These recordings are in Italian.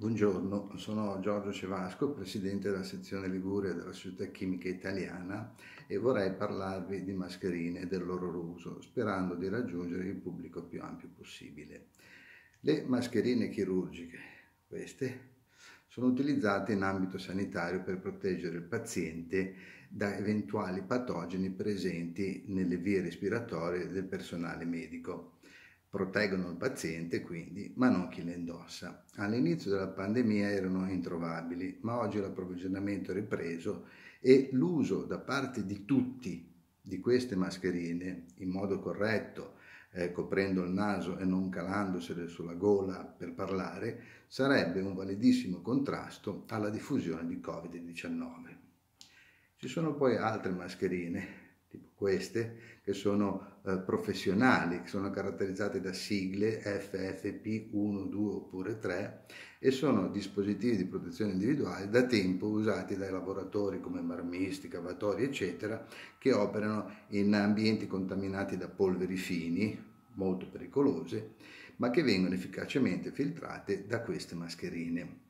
Buongiorno, sono Giorgio Cevasco, presidente della sezione Liguria della Società Chimica Italiana e vorrei parlarvi di mascherine e del loro uso, sperando di raggiungere il pubblico più ampio possibile. Le mascherine chirurgiche, queste, sono utilizzate in ambito sanitario per proteggere il paziente da eventuali patogeni presenti nelle vie respiratorie del personale medico proteggono il paziente quindi, ma non chi le indossa. All'inizio della pandemia erano introvabili, ma oggi l'approvvigionamento è ripreso e l'uso da parte di tutti di queste mascherine in modo corretto, eh, coprendo il naso e non calandosele sulla gola per parlare, sarebbe un validissimo contrasto alla diffusione di Covid-19. Ci sono poi altre mascherine queste, che sono eh, professionali, che sono caratterizzate da sigle FFP 1, 2 oppure 3 e sono dispositivi di protezione individuale da tempo usati dai lavoratori come marmisti, cavatori, eccetera, che operano in ambienti contaminati da polveri fini, molto pericolose, ma che vengono efficacemente filtrate da queste mascherine.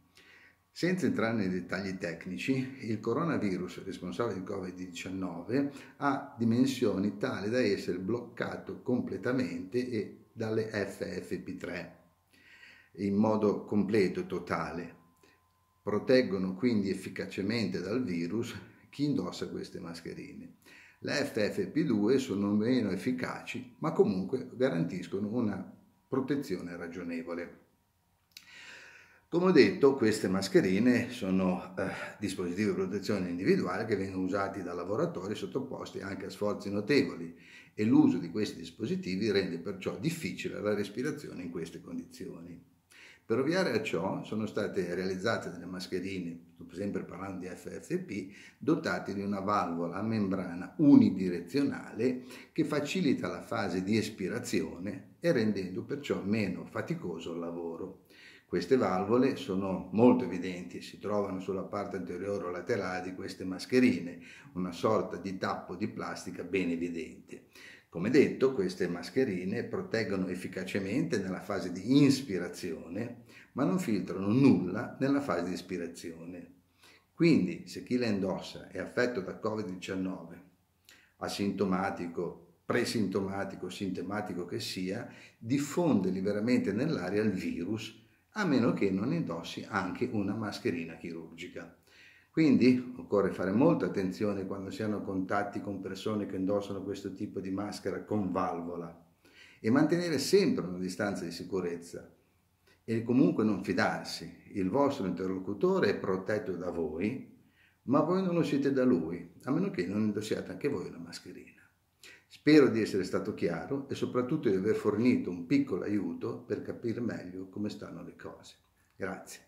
Senza entrare nei dettagli tecnici, il coronavirus responsabile di Covid-19 ha dimensioni tali da essere bloccato completamente dalle FFP3 in modo completo e totale. Proteggono quindi efficacemente dal virus chi indossa queste mascherine. Le FFP2 sono meno efficaci, ma comunque garantiscono una protezione ragionevole. Come ho detto, queste mascherine sono eh, dispositivi di protezione individuale che vengono usati da lavoratori sottoposti anche a sforzi notevoli e l'uso di questi dispositivi rende perciò difficile la respirazione in queste condizioni. Per ovviare a ciò sono state realizzate delle mascherine, sempre parlando di FFP, dotate di una valvola a membrana unidirezionale che facilita la fase di espirazione e rendendo perciò meno faticoso il lavoro. Queste valvole sono molto evidenti, si trovano sulla parte anteriore o laterale di queste mascherine, una sorta di tappo di plastica ben evidente. Come detto, queste mascherine proteggono efficacemente nella fase di inspirazione, ma non filtrano nulla nella fase di ispirazione. Quindi, se chi le indossa è affetto da Covid-19, asintomatico, presintomatico, sintomatico che sia, diffonde liberamente nell'aria il virus a meno che non indossi anche una mascherina chirurgica. Quindi occorre fare molta attenzione quando si hanno contatti con persone che indossano questo tipo di maschera con valvola e mantenere sempre una distanza di sicurezza e comunque non fidarsi. Il vostro interlocutore è protetto da voi, ma voi non siete da lui, a meno che non indossiate anche voi una mascherina. Spero di essere stato chiaro e soprattutto di aver fornito un piccolo aiuto per capire meglio come stanno le cose. Grazie.